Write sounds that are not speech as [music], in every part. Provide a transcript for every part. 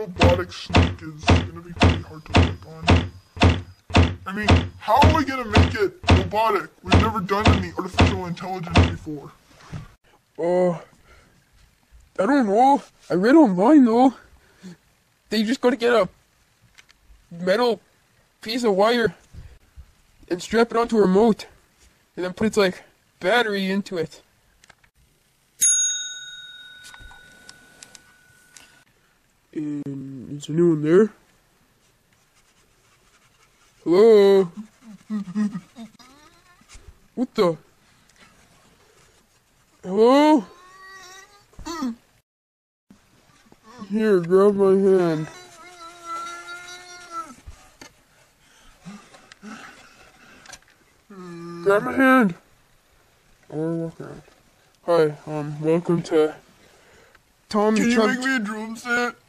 robotic snake is gonna be pretty hard to work on. I mean, how are we gonna make it robotic? We've never done any artificial intelligence before. Uh, I don't know. I read online though. They just gotta get a metal piece of wire and strap it onto a remote, and then put its like battery into it. And is anyone there? Hello? What the? Hello? Here, grab my hand. Grab my hand. Or walk around. Hi, um, welcome to Tom Can you Chuck make me a drum set?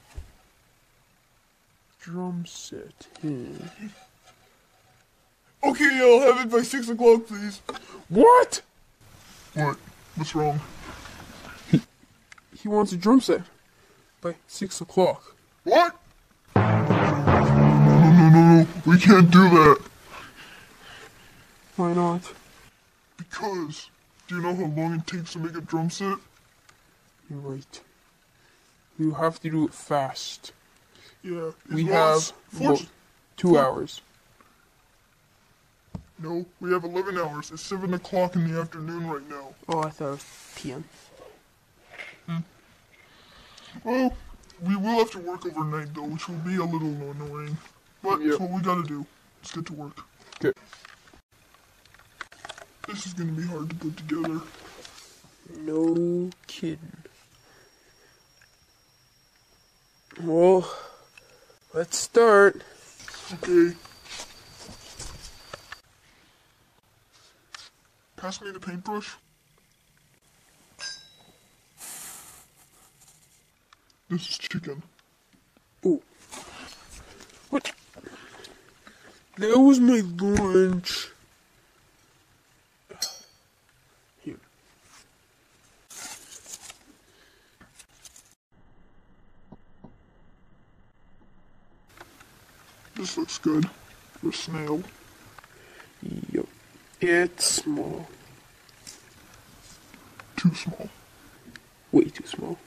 Drum set. Hmm. Okay, I'll have it by six o'clock, please. What? What? What's wrong? He wants a drum set by six o'clock. What? No, no, no, no. We can't do that. Why not? Because, do you know how long it takes to make a drum set? You're right. You have to do it fast. Yeah. We have as- well, fortu- two hours. No, we have 11 hours. It's 7 o'clock in the afternoon right now. Oh, I thought it was PM. Hmm. Well, we will have to work overnight though, which will be a little annoying. But Yep. it's what we gotta do. Let's get to work. Okay. This is gonna be hard to put together. No kidding. Well, let's start. Okay. Pass me the paintbrush. This is chicken. Oh. What? That was my lunch. Here. This looks good for a snail. Yep. It's small. Too small. Way too small.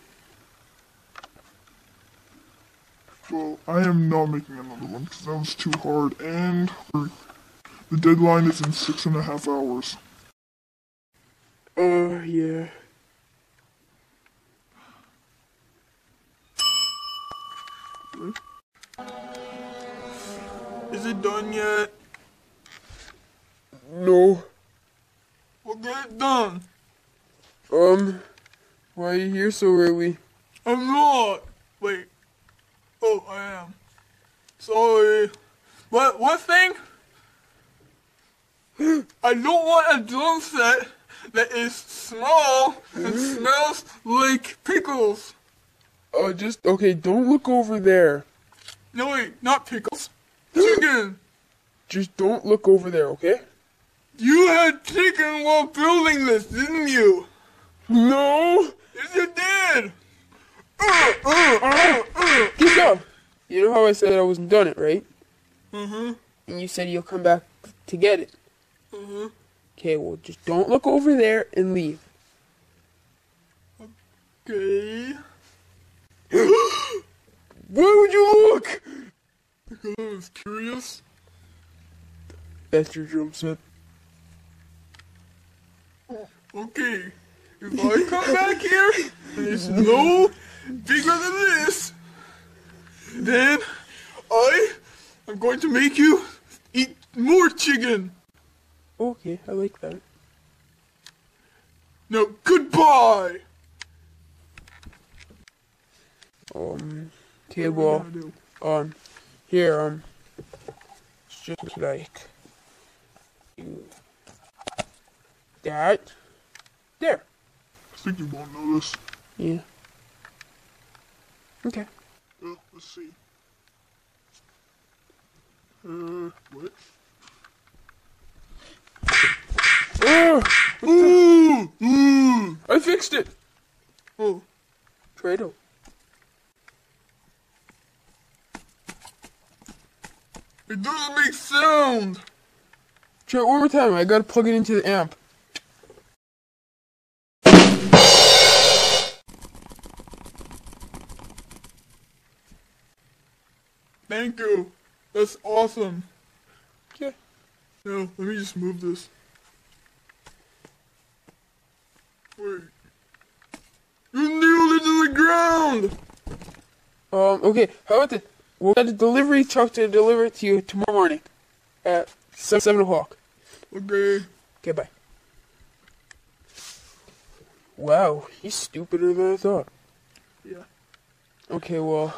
Well, I am not making another one because that was too hard, and the deadline is in six and a half hours. Uh, yeah. Is it done yet? No. Well, get it done. Um, why are you here so early? I'm not. Wait. Oh, I am. Sorry. What? What thing? [gasps] I don't want a drum set that is small and [laughs] smells like pickles. Oh, just, okay, don't look over there. No, wait, not pickles. Chicken. Just don't look over there, okay? You had chicken while building this, didn't you? No! Yes, you did. Get up! You know how I said I wasn't done it, right? Mm-hmm. And you said you'll come back to get it. Mm-hmm. Okay, well, just don't look over there and leave. Okay. [gasps] Why would you look? Because I was curious. That's your drum set. Okay. If I come back here and it's no bigger than this, then I am going to make you eat more chicken. Okay, I like that. Now, goodbye. Um, okay, What are we well, gonna do? um, here, um, it's just like, that, there. I think you won't notice. Yeah. Okay. Well, let's see. Uh, what? Oh, Ooh! Ooh! I fixed it. Oh, Trado. Great sound. Try it one more time. I gotta plug it into the amp. Thank you. That's awesome. Yeah. Now, let me just move this. Wait. You nailed it to the ground! Um, okay, how about this? We'll get a delivery truck to deliver it to you tomorrow morning at 7, 7 o'clock. Okay. Okay, bye. Wow, he's stupider than I thought. Yeah. Okay, well,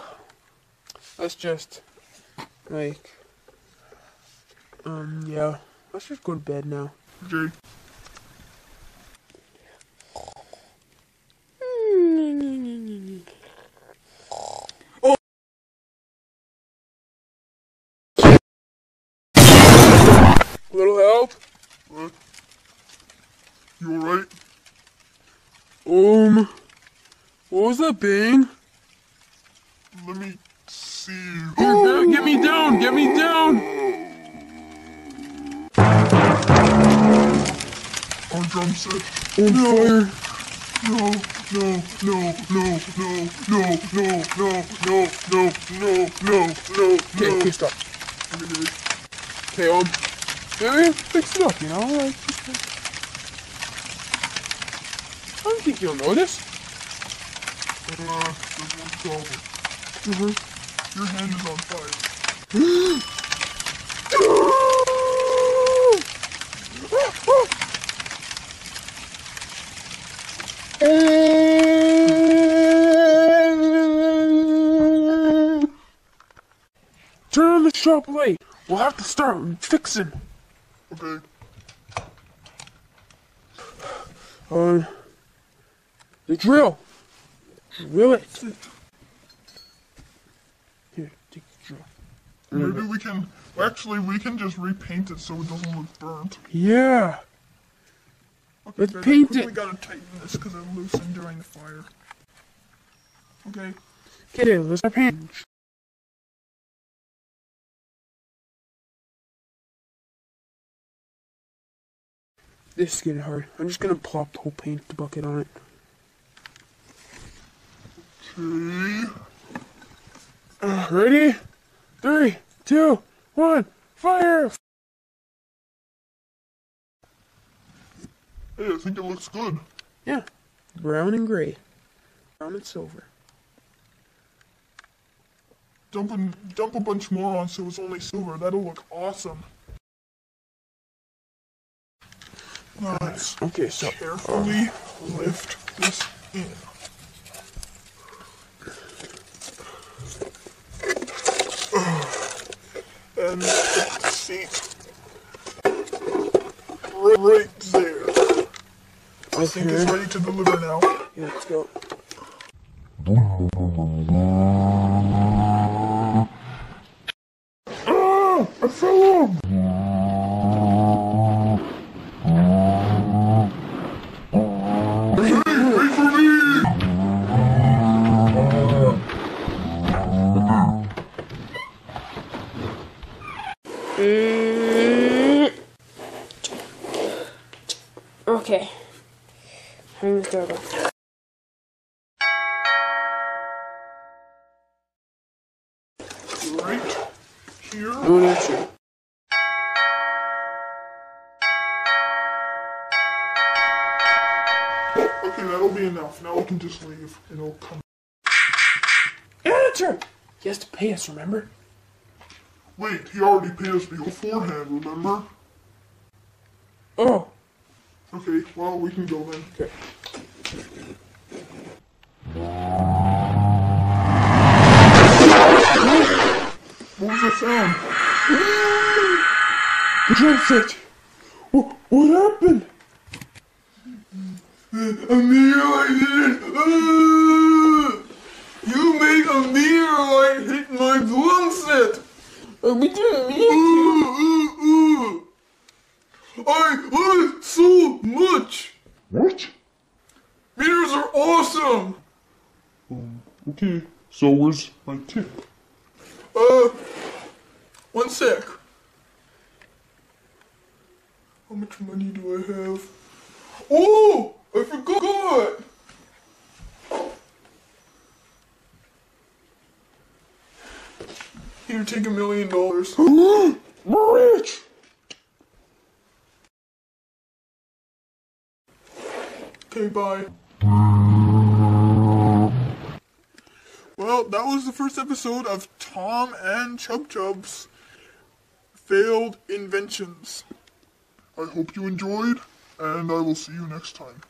let's just, like, um, yeah, let's just go to bed now. Okay. Little help? What? You alright? Um, what was that bang? Let me see. Here, get, get me down, get me down! Our drum set. On fire. No, no, no, no, no, no, no, no, no, no, no, no, no, Okay, no. okay, stop. Okay. Um, maybe fix it up, you know, like, I don't think you'll notice. Uh, there's one problem. Mm-hmm. Your hand is on fire. Turn on the shop light. We'll have to start fixing. Okay. Uh, the drill. Drill it. Here, take the drill. Maybe we can. Actually, we can just repaint it so it doesn't look burnt. Yeah. Okay, Let's guys, paint quickly it. We gotta tighten this because it loosened during the fire. Okay. Get it. Let's start painting. This is getting hard. I'm just gonna plop the whole paint bucket on it. Uh, ready? Three, two, one, fire! Hey, I think it looks good. Yeah. Brown and gray. Brown and silver. Dump a, dump a bunch more on so it's only silver. That'll look awesome. Let's Okay, so carefully lift this in. And put seat right, right there. I think it's ready to deliver now. Yeah, let's go. Ah! [laughs] I fell Okay. I'm gonna start off. Right here. No, that's it. Okay, that'll be enough. Now we can just leave. It'll come. Editor! He has to pay us, remember? Wait, he already paid us beforehand, remember? Oh, Okay, well, we can go then. okay. What was that sound? [gasps] The drum set! What, what happened? A meteorite hit it! [gasps] You made a mirror. meteorite hit my drum set! Uh, we didn't mean ooh. I it so much! What? Meters are awesome! Okay, so where's my tip? Uh, one sec. How much money do I have? Oh, I forgot. Here, take a million dollars. [gasps] Rich! Okay, bye. Well, that was the first episode of Tom and Chub Chub's failed inventions. I hope you enjoyed, and I will see you next time.